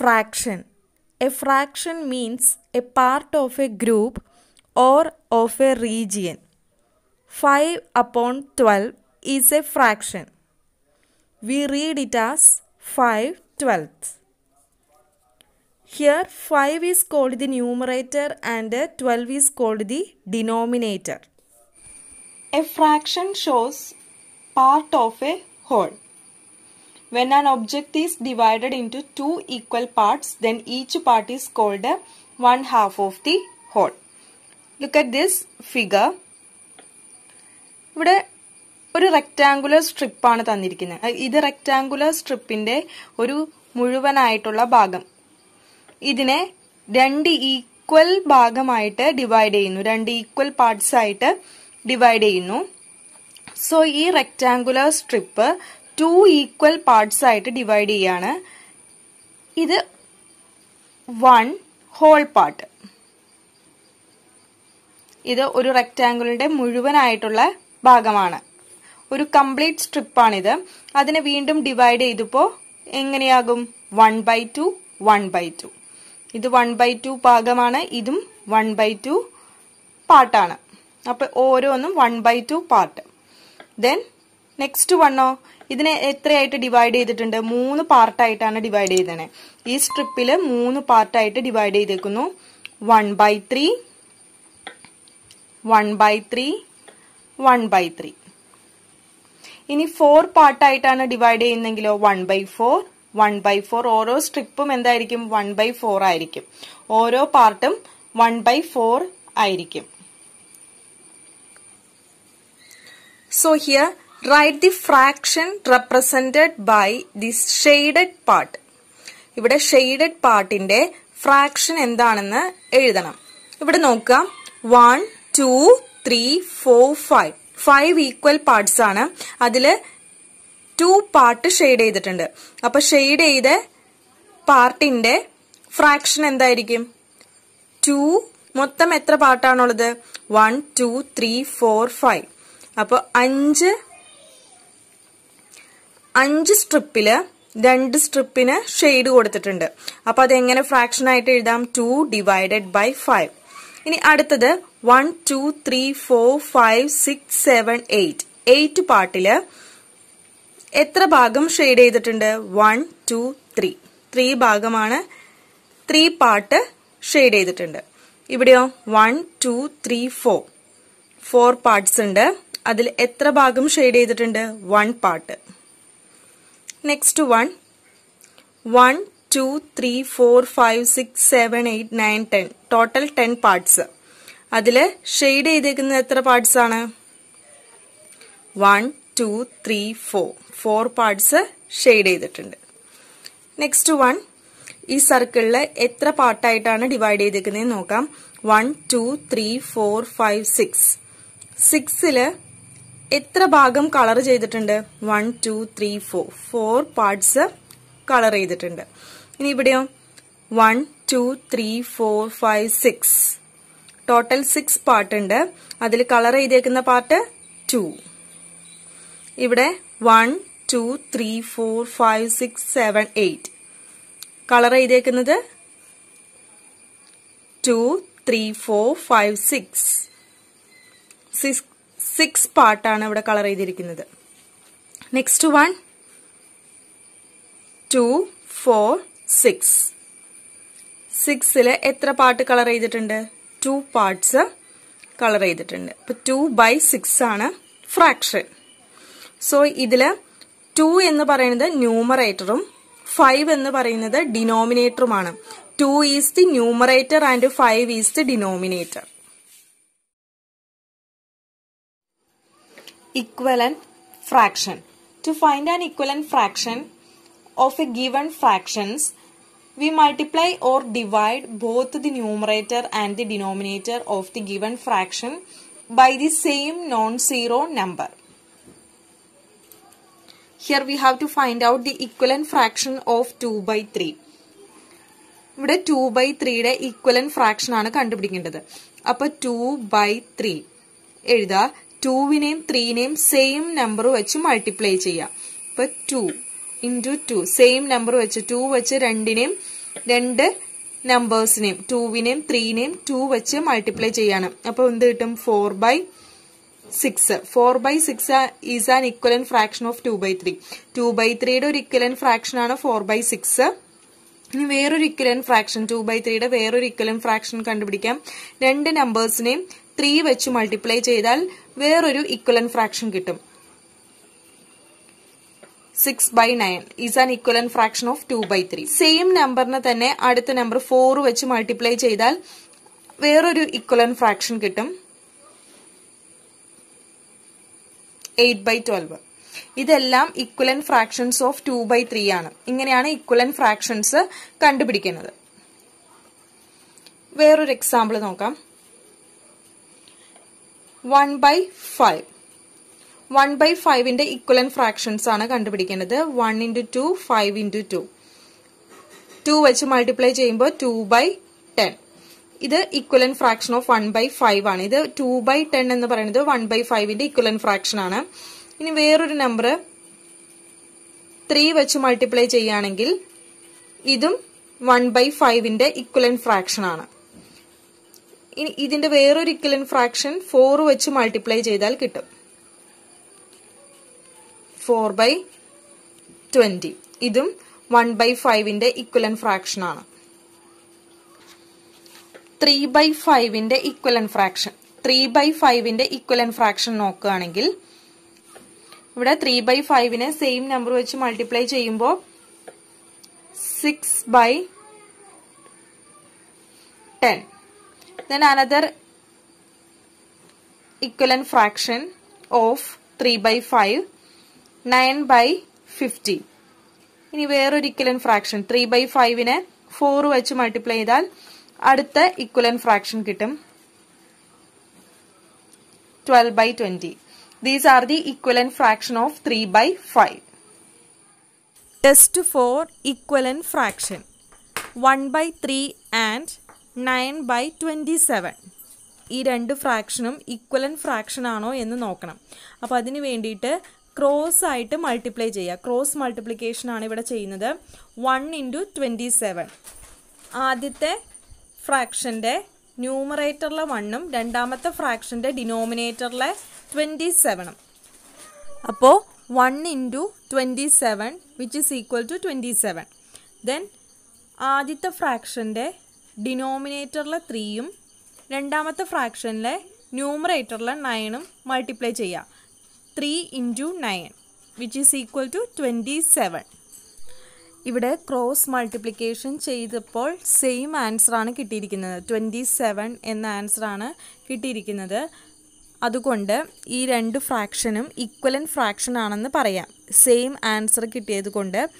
Fraction. A fraction means a part of a group or of a region. 5 upon 12 is a fraction. We read it as 5 twelfths. Here 5 is called the numerator and 12 is called the denominator. A fraction shows part of a whole. When an object is divided into two equal parts, then each part is called a one half of the whole. Look at this figure. ഇവിടെ ഒരു rectangular സ്ട്രിപ്പാണ് തന്നിരിക്കുന്നത് ഇത് rectangular സ്ട്രിപ്പിന്റെ ഒരു മുഴുവനായിട്ടുള്ള ഭാഗം ഇതിനെ രണ്ട് equal ഭാഗമായിട്ട് divide ചെയ്യുന്നു രണ്ട് ഈക്വൽ പാർട്സ് ആയിട്ട് ഡിവൈഡ് ചെയ്യുന്നു. സോ ഈ rectangular strip two equal parts ആയിട്ട് ഡിവൈഡ് ചെയ്യാണ്. ഇത് വൺ ഹോൾ പാർട്ട് ഇത് ഒരു റെക്റ്റാങ്കിളിന്റെ മുഴുവനായിട്ടുള്ള ഭാഗമാണ്. ഒരു കംപ്ലീറ്റ് സ്ട്രിപ്പാണിത് അതിനെ വീണ്ടും ഡിവൈഡ് ചെയ്തപ്പോൾ എങ്ങനെയാകും? One by two one by two ഇത് വൺ ബൈ ടു ഭാഗമാണ്. ഇതും വൺ ബൈ ടു പാർട്ടാണ് അപ്പൊ ഓരോന്നും one by two part then next വണ്ണോ ഇതിനെ എത്രയായിട്ട് ഡിവൈഡ് ചെയ്തിട്ടുണ്ട്? മൂന്ന് പാർട്ടായിട്ടാണ് ഡിവൈഡ് ചെയ്തത് ഈ സ്ട്രിപ്പിൽ മൂന്ന് പാർട്ടായിട്ട് divide ചെയ്തേക്കുന്നു. One by three one by three one by three ഇനി ഫോർ പാർട്ടായിട്ടാണ് divide ചെയ്യുന്നെങ്കിലോ? One by four one by four ഓരോ സ്ട്രിപ്പും എന്തായിരിക്കും? വൺ ബൈ ഫോർ ആയിരിക്കും. ഓരോ പാർട്ടും വൺ ബൈ ഫോർ ആയിരിക്കും. So here write the fraction represented by this shaded part. ഇവിടെ ഷെയ്ഡഡ് പാർട്ടിന്റെ ഫ്രാക്ഷൻ എന്താണെന്ന് എഴുതണം. ഇവിടെ നോക്കാം one two three four five five equal parts ആണ്. അതിൽ ടു പാർട്ട് ഷെയ്ഡ് ചെയ്തിട്ടുണ്ട്. അപ്പൊ ഷെയ്ഡ് ചെയ്ത പാർട്ടിന്റെ ഫ്രാക്ഷൻ എന്തായിരിക്കും? ടു മൊത്തം എത്ര പാർട്ടാണുള്ളത് one two three four five അപ്പൊ അഞ്ച് അഞ്ച് സ്ട്രിപ്പിൽ രണ്ട് സ്ട്രിപ്പിന് ഷെയ്ഡ് കൊടുത്തിട്ടുണ്ട്. അപ്പോൾ അതെങ്ങനെ ഫ്രാക്ഷൻ ആയിട്ട് എഴുതാം? ടു ഡിവൈഡഡ് ബൈ ഫൈവ് ഇനി അടുത്തത് one two three four five six seven eight eight പാർട്ടിൽ എത്ര ഭാഗം ഷെയ്ഡ് ചെയ്തിട്ടുണ്ട്? വൺ ടു ത്രീ ത്രീ ഭാഗമാണ് ത്രീ പാർട്ട് ഷെയ്ഡ് ചെയ്തിട്ടുണ്ട്. ഇവിടെയോ? One two three four four parts ഉണ്ട്. അതിൽ എത്ര ഭാഗം ഷെയ്ഡ് ചെയ്തിട്ടുണ്ട്? One part next one one two three four five six seven eight nine ten total ten parts അതിൽ shade ചെയ്തേക്കുന്നത് എത്ര പാർട്സ് ആണ്? One two three four four parts shade ചെയ്തിട്ടുണ്ട്. നെക്സ്റ്റ് വൺ ഈ സർക്കിളിൽ എത്ര പാർട്ടായിട്ടാണ് ഡിവൈഡ് ചെയ്തേക്കുന്നത് നോക്കാം. One two three four five six സിക്സിൽ എത്ര ഭാഗം കളർ ചെയ്തിട്ടുണ്ട്? One two three four four parts colour ചെയ്തിട്ടുണ്ട്. ഇനി ഇവിടെയോ? One two three four five six total six part ഉണ്ട്. അതിൽ കളർ ചെയ്തേക്കുന്ന പാർട്ട് ടു ഇവിടെ one two three four five six seven eight colour ചെയ്തേക്കുന്നത്? Two three four five six six പാർട്ടാണ് ഇവിടെ കളർ ചെയ്തിരിക്കുന്നത്. Next one two four six സിക്സിൽ എത്ര പാർട്ട് കളർ ചെയ്തിട്ടുണ്ട്? ടു പാർട്സ് കളർ ചെയ്തിട്ടുണ്ട്. ഇപ്പൊ ടു ബൈ സിക്സ് ആണ് ഫ്രാക്ഷൻ സോ ഇതിൽ ടു എന്ന് പറയുന്നത് ന്യൂമറേറ്ററും ഫൈവ് എന്ന് പറയുന്നത് ഡിനോമിനേറ്ററുമാണ് two is the numerator and five is the denominator equivalent fraction. To find an equivalent fraction of a given fractions, we multiply or divide both the numerator and the denominator of the given fraction by the same non-zero number. Here we have to find out the equivalent fraction of 2 by 3. ഇവിടെ two by ത്രീയുടെ ഈക്വലൻ fraction ആണ് കണ്ടുപിടിക്കേണ്ടത് അപ്പൊ two by three എഴുതുക ടൂവിനെയും ത്രീനെയും same number വെച്ച് multiply ചെയ്യാം. ഇപ്പൊ two into two same number വെച്ച് ടു വെച്ച് രണ്ടിനെയും രണ്ട് നമ്പേഴ്സിനെയും ടൂവിനെയും ത്രീനെയും ടു വെച്ച് മൾട്ടിപ്ലൈ ചെയ്യാണ്. അപ്പൊ എന്ത് കിട്ടും? Four by six four by six is an equivalent fraction of two by three two by ത്രീയുടെ ഒരു ഇക്വലൻ ഫ്രാക്ഷൻ ആണ് ഫോർ ബൈ സിക്സ് ഇനി വേറൊരു ഇക്വലൻ ഫ്രാക്ഷൻ ടു ബൈ ത്രീയുടെ വേറൊരു ഇക്വലൻ ഫ്രാക്ഷൻ കണ്ടുപിടിക്കാം. രണ്ട് നമ്പേഴ്സിനെയും ത്രീ വെച്ച് മൾട്ടിപ്ലൈ ചെയ്താൽ വേറൊരു ഇക്വലൻ ഫ്രാക്ഷൻ കിട്ടും. Six by nine is an equivalent fraction of two by three same നമ്പറിന് തന്നെ അടുത്ത നമ്പർ ഫോർ വെച്ച് മൾട്ടിപ്ലൈ ചെയ്താൽ വേറൊരു ഇക്വലൻ ഫ്രാക്ഷൻ കിട്ടും. എയ്റ്റ് ബൈ ട്വൽവ് ഇതെല്ലാം equivalent fractions of two by three ആണ്. ഇങ്ങനെയാണ് ഇക്വലൻ ഫ്രാക്ഷൻസ് കണ്ടുപിടിക്കുന്നത്. വേറൊരു എക്സാമ്പിൾ നോക്കാം. One by five one by ഫൈവിന്റെ equivalent fractions ആണ് കണ്ടുപിടിക്കേണ്ടത് one into two five into two two വെച്ച് മൾട്ടിപ്ലൈ ചെയ്യുമ്പോൾ ടു ബൈ ടെൻ ഇത് equivalent fraction of one by five ആണ്. ഇത് ടു ബൈ ടെൻ എന്ന് പറയുന്നത് വൺ ബൈ ഫൈവിന്റെ ഇക്വലൻ ഫ്രാക്ഷൻ ആണ്. ഇനി വേറൊരു നമ്പർ ത്രീ വെച്ച് മൾട്ടിപ്ലൈ ചെയ്യുകയാണെങ്കിൽ ഇതും വൺ ബൈ ഫൈവിന്റെ ഇക്വലൻ ഫ്രാക്ഷൻ ആണ്. ഇനി ഇതിന്റെ വേറൊരു ഇക്വലൻ ഫ്രാക്ഷൻ ഫോർ വെച്ച് മൾട്ടിപ്ലൈ ചെയ്താൽ കിട്ടും. ഫോർ ബൈ ട്വന്റി ഇതും വൺ ബൈ ഫൈവിന്റെ ഇക്വലൻ ഫ്രാക്ഷൻ ആണ്. ത്രീ ബൈ ഫൈവിന്റെ ഇക്വലൻ ഫ്രാക്ഷൻ ത്രീ ബൈ ഫൈവിന്റെ ഇക്വലൻ ഫ്രാക്ഷൻ നോക്കുകയാണെങ്കിൽ ഇവിടെ ത്രീ ബൈ ഫൈവിനെ സെയിം നമ്പർ വെച്ച് മൾട്ടിപ്ലൈ ചെയ്യുമ്പോൾ six by ten then another equivalent fraction of three by five nine by fifty ഇനി വേറൊരു ഇക്വലൻ ഫ്രാക്ഷൻ ത്രീ ബൈ ഫൈവിനെ ഫോർ വെച്ച് മൾട്ടിപ്ലൈ ചെയ്താൽ അടുത്ത ഇക്വലൻ ഫ്രാക്ഷൻ കിട്ടും twelve by twenty these are the equivalent fraction of three by five test for equivalent fraction one by three and nine by twenty seven ഈ രണ്ട് ഫ്രാക്ഷനും ഈക്വലൻ fraction ആണോ എന്ന് നോക്കണം. അപ്പോൾ അതിന് വേണ്ടിയിട്ട് ക്രോസ് ആയിട്ട് മൾട്ടിപ്ലൈ ചെയ്യുക. ക്രോസ് മൾട്ടിപ്ലിക്കേഷൻ ആണ് ഇവിടെ ചെയ്യുന്നത്. വൺ ഇന്റു ട്വന്റി സെവൻ ആദ്യത്തെ ഫ്രാക്ഷന്റെ ന്യൂമറേറ്ററിലെ വണ്ണും രണ്ടാമത്തെ ഫ്രാക്ഷന്റെ ഡിനോമിനേറ്ററിലെ ട്വന്റി സെവനും അപ്പോൾ one into twenty seven which is equal to twenty seven then ആദ്യത്തെ ഫ്രാക്ഷന്റെ ഡിനോമിനേറ്ററിലെ ത്രീയും രണ്ടാമത്തെ ഫ്രാക്ഷനിലെ ന്യൂമറേറ്ററിലെ നയനും മൾട്ടിപ്ലൈ ചെയ്യുക three into nine which is equal to twenty seven ഇവിടെ ക്രോസ് മൾട്ടിപ്ലിക്കേഷൻ ചെയ്തപ്പോൾ സെയിം ആൻസറാണ് കിട്ടിയിരിക്കുന്നത്. ട്വന്റി സെവൻ എന്ന ആൻസറാണ് കിട്ടിയിരിക്കുന്നത്. അതുകൊണ്ട് ഈ രണ്ട് ഫ്രാക്ഷനും ഈക്വലൻ ഫ്രാക്ഷൻ ആണെന്ന് പറയാം. സെയിം ആൻസർ കിട്ടിയത് കൊണ്ട്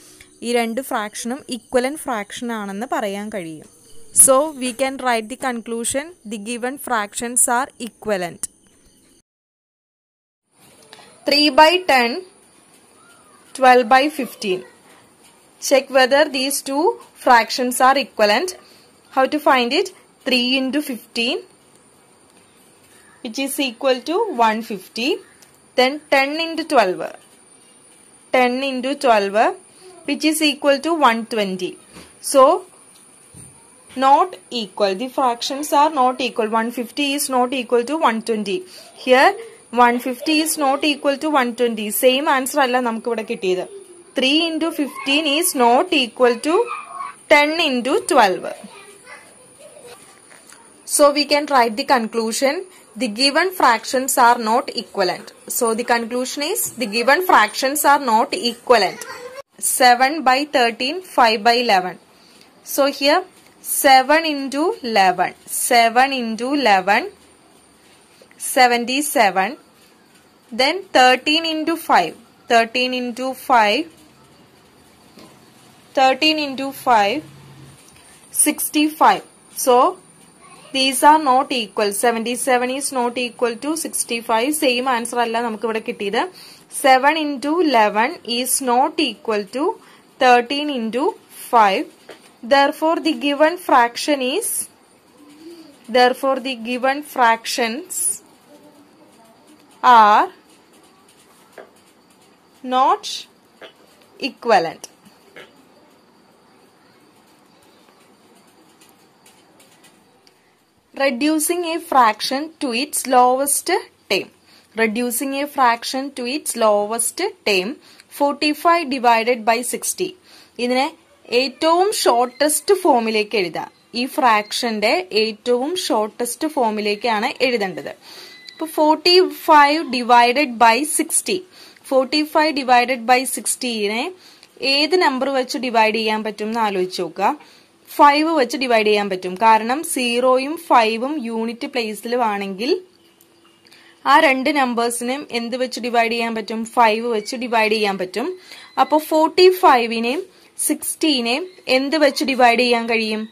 ഈ രണ്ട് ഫ്രാക്ഷനും ഈക്വലൻ ഫ്രാക്ഷൻ ആണെന്ന് പറയാൻ കഴിയും. So we can write the conclusion the given fractions are equivalent. 3 by 10, 12 by 15. Check whether these two fractions are equivalent. How to find it? 3 into 15 which is equal to 150. Then 10 into 12. 10 into 12 which is equal to 120. So not equal. The fractions are not equal. 150 is not equal to 120. Here 150 is not equal to 120. Same answer അല്ല നമുക്ക് ഇവിടെ കിട്ടിയത് 3 into 15 is not equal to 10 into 12. So we can write the conclusion. The given fractions are not equivalent. So the conclusion is the given fractions are not equivalent. 7 by 13, 5 by 11. So here 7 into 11. 7 into 11, 77. Then 13 into 5. 13 into 5 13 into 5 65 so these are not equal 77 is not equal to 65 same answer അല്ല നമുക്ക് ഇവിടെ കിട്ടിയത് 7 into 11 is not equal to 13 into 5 therefore the given fraction is therefore the given fractions are not equivalent. Reducing a fraction to its lowest term. Reducing a fraction to its lowest term 45 divided by 60. ഇതിനെ ഏറ്റവും shortest ഫോമിലേക്ക് എഴുതാം. ഈ ഫ്രാക്ഷന്റെ ഏറ്റവും shortest ഫോമിലേക്കാണ് എഴുതേണ്ടത്. ഇപ്പൊ forty five divided by sixty forty five divided by സിക്സ്റ്റീനെ ഏത് നമ്പർ വെച്ച് ഡിവൈഡ് ചെയ്യാൻ പറ്റും എന്ന് ആലോചിച്ച് നോക്കുക. ഫൈവ് വെച്ച് ഡിവൈഡ് ചെയ്യാൻ പറ്റും. കാരണം സീറോയും ഫൈവും യൂണിറ്റ് പ്ലേസിലും ആണെങ്കിൽ ആ രണ്ട് നമ്പേഴ്സിനെയും എന്ത് വെച്ച് ഡിവൈഡ് ചെയ്യാൻ പറ്റും? ഫൈവ് വെച്ച് ഡിവൈഡ് ചെയ്യാൻ പറ്റും. അപ്പോൾ ഫോർട്ടി ഫൈവിനെയും സിക്സ്റ്റീനെയും എന്ത് വെച്ച് ഡിവൈഡ് ചെയ്യാൻ കഴിയും?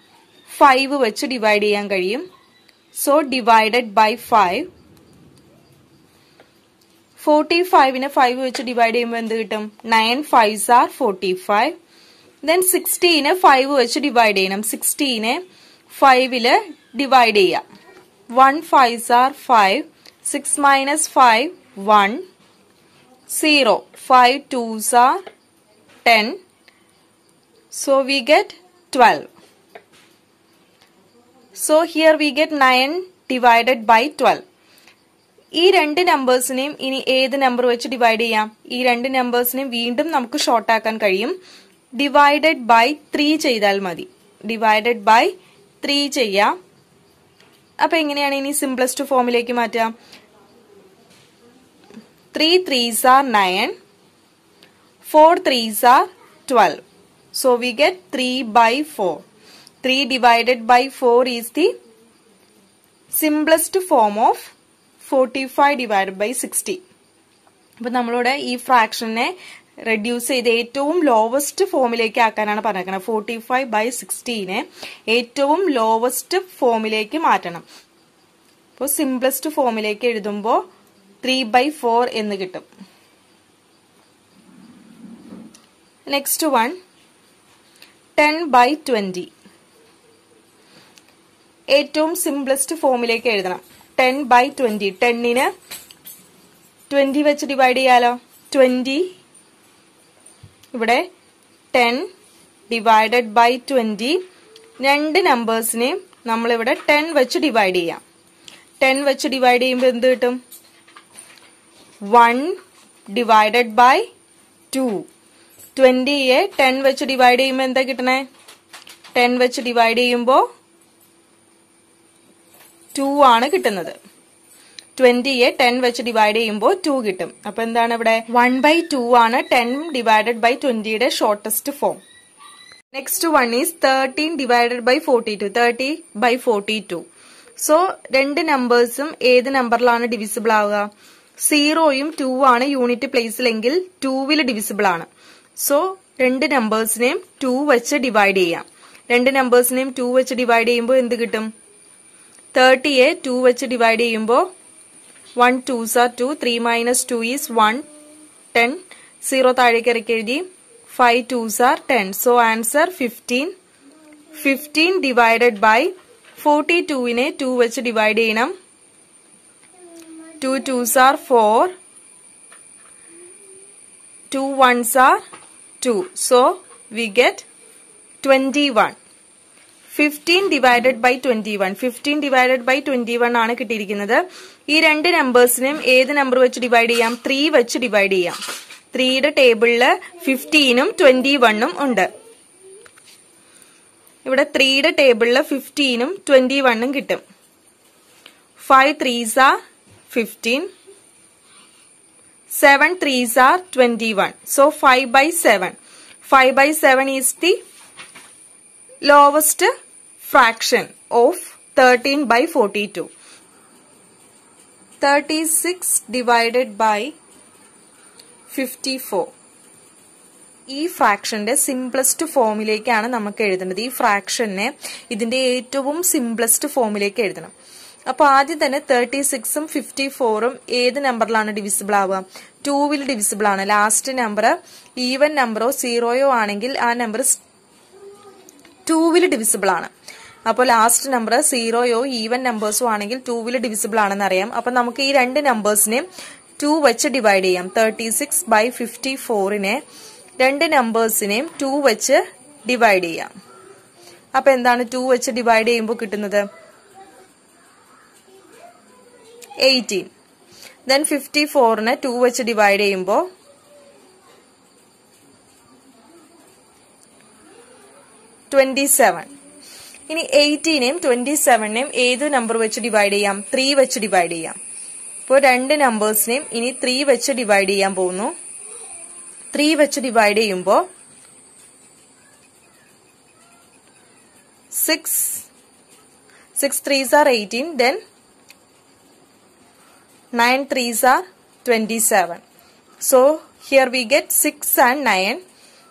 ഫൈവ് വെച്ച് ഡിവൈഡ് ചെയ്യാൻ കഴിയും. So divided by five forty ഫൈവിനെ five വെച്ച് ഡിവൈഡ് ചെയ്യുമ്പോൾ എന്ത് കിട്ടും? Nine fives are forty five then സിക്സ്റ്റീനെ five വെച്ച് ഡിവൈഡ് ചെയ്യണം. സിക്സ്റ്റീനെ ഫൈവിൽ ഡിവൈഡ് ചെയ്യാം. One fives are five six minus five one zero five twos are ten so we get twelve so here we get nine divided by twelve ഈ രണ്ട് നമ്പേഴ്സിനെയും ഇനി ഏത് നമ്പർ വെച്ച് ഡിവൈഡ് ചെയ്യാം? ഈ രണ്ട് നമ്പേഴ്സിനെയും വീണ്ടും നമുക്ക് ഷോർട്ട് ആക്കാൻ കഴിയും. ഡിവൈഡഡ് ബൈ ത്രീ ചെയ്താൽ മതി. ഡിവൈഡഡ് ബൈ ത്രീ ചെയ്യാം. അപ്പൊ എങ്ങനെയാണ് ഇനി സിംപ്ലസ്റ്റ് ഫോമിലേക്ക് മാറ്റാം? Three threes are nine four threes are twelve so we get three by four three divided by four is the simplest form of forty five divided by sixty അപ്പൊ നമ്മളിവിടെ ഈ ഫ്രാക്ഷനെ reduce ചെയ്ത് ഏറ്റവും ലോവസ്റ്റ് ഫോമിലേക്ക് ആക്കാനാണ് പറഞ്ഞേക്കുന്നത് ഫോർട്ടി ഫൈവ് ബൈ സിക്സ്റ്റീനെ ഏറ്റവും ലോവസ്റ്റ് ഫോമിലേക്ക് മാറ്റണം. അപ്പോൾ സിംപ്ലസ്റ്റ് ഫോമിലേക്ക് എഴുതുമ്പോൾ ത്രീ ബൈ ഫോർ എന്ന് കിട്ടും. Next one ten by twenty ഏറ്റവും സിംപ്ലസ്റ്റ് ഫോമിലേക്ക് എഴുതണം. ടെൻ ബൈ ട്വന്റി ടെന്നിന് ട്വന്റി വെച്ച് ഡിവൈഡ് ചെയ്യാലോ? ട്വന്റി ഇവിടെ ടെൻ ഡിവൈഡഡ് ബൈ ട്വന്റി രണ്ട് നമ്പേഴ്സിനെയും നമ്മളിവിടെ ടെൻ വെച്ച് ഡിവൈഡ് ചെയ്യാം. ടെൻ വെച്ച് ഡിവൈഡ് ചെയ്യുമ്പോൾ എന്ത് കിട്ടും? വൺ ഡിവൈഡഡ് ബൈ ടു ട്വന്റിയെ ടെൻ വെച്ച് ഡിവൈഡ് ചെയ്യുമ്പോൾ എന്താ കിട്ടണേ? ടെൻ വെച്ച് ഡിവൈഡ് ചെയ്യുമ്പോൾ ടു ആണ് കിട്ടുന്നത്. ട്വന്റിയെ ടെൻ വെച്ച് ഡിവൈഡ് ചെയ്യുമ്പോൾ ടു കിട്ടും. അപ്പൊ എന്താണ് ഇവിടെ? വൺ ബൈ ടു ആണ് ten divided by ട്വന്റിയുടെ shortest form next one is thirteen divided by forty two thirty by forty two so രണ്ട് നമ്പേഴ്സും ഏത് നമ്പറിലാണ് ഡിവിസിബിൾ ആവുക? സീറോയും ടു ആണ് യൂണിറ്റ് പ്ലേസിലെങ്കിൽ ടൂവിൽ ഡിവിസിബിൾ ആണ്. സോ രണ്ട് നമ്പേഴ്സിനെയും ടു വെച്ച് ഡിവൈഡ് ചെയ്യാം. രണ്ട് നമ്പേഴ്സിനെയും ടു വെച്ച് ഡിവൈഡ് ചെയ്യുമ്പോൾ എന്ത് കിട്ടും? തേർട്ടിയെ ടു വെച്ച് ഡിവൈഡ് ചെയ്യുമ്പോൾ one twos are two three minus two is one ten zero താഴേക്ക് ഇറക്കി എഴുതി five twos are ten so answer fifteen fifteen divided by forty ടുവിനെ two വെച്ച് ഡിവൈഡ് ചെയ്യണം. Two twos are four two ones are two so we get twenty one fifteen divided by twenty one fifteen divided by twenty one ആണ് കിട്ടിയിരിക്കുന്നത്. ഈ രണ്ട് നമ്പേഴ്സിനെയും ഏത് number വെച്ച് divide ചെയ്യാം? Three വെച്ച് ഡിവൈഡ് ചെയ്യാം. ത്രീയുടെ ടേബിളിൽ ഫിഫ്റ്റീനും ട്വന്റി വണ്ണും ഉണ്ട്. ഇവിടെ ത്രീയുടെ ടേബിളിൽ ഫിഫ്റ്റീനും ട്വന്റി വണ്ണും കിട്ടും. Five threes fifteen seven threes are twenty one so five by seven five by seven is the lowest fraction of 13 by 42. 36 divided by 54. ഈ ഫ്രാക്ഷന്റെ സിംപ്ലസ്റ്റ് ഫോമിലേക്കാണ് നമുക്ക് എഴുതേണ്ടത് ഈ ഫ്രാക്ഷനെ ഇതിന്റെ ഏറ്റവും സിംപ്ലസ്റ്റ് ഫോമിലേക്ക് എഴുതണം അപ്പൊ ആദ്യം തന്നെ തേർട്ടി സിക്സും ഫിഫ്റ്റി ഫോറും ഏത് നമ്പറിലാണ് ഡിവിസിബിൾ ആവുക? ടൂവിൽ ഡിവിസിബിൾ ആണ്. ലാസ്റ്റ് നമ്പർ ഈവൻ നമ്പറോ സീറോയോ ആണെങ്കിൽ ആ നമ്പർ ടൂവിൽ ഡിവിസിബിൾ ആണ്. അപ്പോൾ ലാസ്റ്റ് നമ്പർ സീറോയോ ഈവൻ നമ്പേഴ്സോ ആണെങ്കിൽ ടൂവിൽ ഡിവിസിബിൾ ആണെന്ന് അറിയാം. അപ്പൊ നമുക്ക് ഈ രണ്ട് നമ്പേഴ്സിനെയും ടു വെച്ച് ഡിവൈഡ് ചെയ്യാം. തേർട്ടി സിക്സ് ബൈ ഫിഫ്റ്റി ഫോറിനെ രണ്ട് നമ്പേഴ്സിനെയും ടു വെച്ച് ഡിവൈഡ് ചെയ്യാം. അപ്പൊ എന്താണ് ടു വെച്ച് ഡിവൈഡ് ചെയ്യുമ്പോൾ കിട്ടുന്നത്? എയ്റ്റീൻ ദെൻ ഫിഫ്റ്റി ഫോറിനെ ടു വെച്ച് ഡിവൈഡ് ചെയ്യുമ്പോൾ ട്വന്റി സെവൻ ഇനി എയ്റ്റീനെയും ട്വന്റി സെവനെയും ഏത് നമ്പർ വെച്ച് ഡിവൈഡ് ചെയ്യാം? ത്രീ വെച്ച് ഡിവൈഡ് ചെയ്യാം. ഇപ്പോൾ രണ്ട് നമ്പേഴ്സിനെയും ഇനി ത്രീ വെച്ച് ഡിവൈഡ് ചെയ്യാൻ പോകുന്നു. ത്രീ വെച്ച് ഡിവൈഡ് ചെയ്യുമ്പോൾ six six threes are eighteen then nine threes are twenty seven so here we get six and nine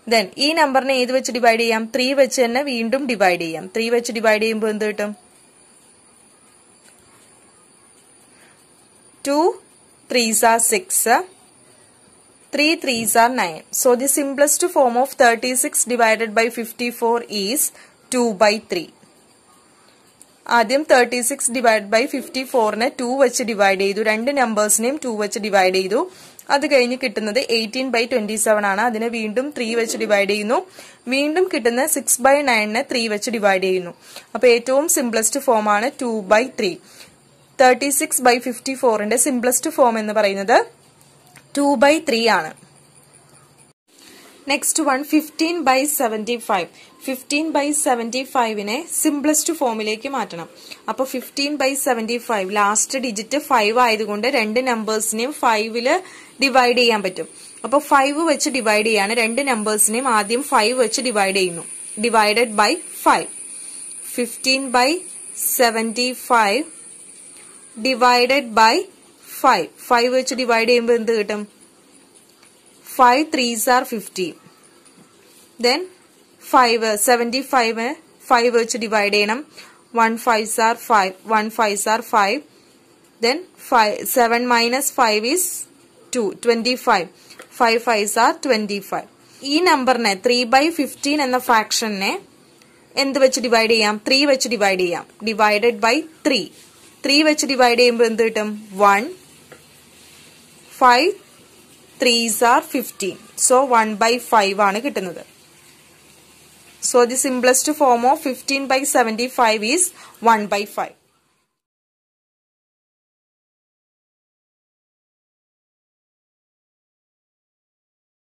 then ഈ നമ്പറിനെ ഏത് വെച്ച് ഡിവൈഡ് ചെയ്യാം? ത്രീ വെച്ച് തന്നെ വീണ്ടും ഡിവൈഡ് ചെയ്യാം. ത്രീ വെച്ച് ഡിവൈഡ് ചെയ്യുമ്പോൾ എന്ത് കിട്ടും? Two threes are six three threes are nine so the simplest form of thirty six divided by fifty four is two by three ആദ്യം thirty six divide by fifty ഫോറിനെ two വെച്ച് divide ചെയ്തു. രണ്ട് നമ്പേഴ്സിനെയും two വെച്ച് divide ചെയ്തു. അത് കഴിഞ്ഞ് കിട്ടുന്നത് എയ്റ്റീൻ ബൈ ട്വന്റി സെവൻ ആണ്. അതിനെ വീണ്ടും ത്രീ വെച്ച് ഡിവൈഡ് ചെയ്യുന്നു. വീണ്ടും കിട്ടുന്ന സിക്സ് ബൈ നയനിനെ ത്രീ വെച്ച് ഡിവൈഡ് ചെയ്യുന്നു. അപ്പൊ ഏറ്റവും സിംപ്ലസ്റ്റ് ഫോം ആണ് two by three thirty six by fifty ഫോറിന്റെ സിംപ്ലസ്റ്റ് ഫോം എന്ന് പറയുന്നത് ടു ബൈ ത്രീ ആണ്. Next one fifteen by seventy five fifteen by seventy ഫൈവിനെ simplest ഫോമിലേക്ക് മാറ്റണം. അപ്പോൾ fifteen by seventy five last digit five ആയതുകൊണ്ട് രണ്ട് നമ്പേഴ്സിനെയും ഫൈവിൽ ഡിവൈഡ് ചെയ്യാൻ പറ്റും. അപ്പോൾ ഫൈവ് വെച്ച് ഡിവൈഡ് ചെയ്യാണ്. രണ്ട് നമ്പേഴ്സിനെയും ആദ്യം ഫൈവ് വെച്ച് ഡിവൈഡ് ചെയ്യുന്നു. Divided by five fifteen by seventy five divided by five five വെച്ച് ഡിവൈഡ് ചെയ്യുമ്പോൾ എന്ത് കിട്ടും? Five threes are fifteen then five seventy five five വെച്ച് ഡിവൈഡ് ചെയ്യണം. One five are five one five are five then five seven minus five is two twenty five five five are twenty five ഈ നമ്പറിനെ three by fifteen എന്ന ഫ്രാക്ഷനെ എന്ത് വെച്ച് divide ചെയ്യാം? Three വെച്ച് ഡിവൈഡ് ചെയ്യാം. ഡിവൈഡഡ് ബൈ ത്രീ ത്രീ വെച്ച് ഡിവൈഡ് ചെയ്യുമ്പോൾ എന്ത് കിട്ടും? One five threes are fifteen so one by five ആണ് കിട്ടുന്നത്. So the simplest form of 15 by 75 is 1 by 5.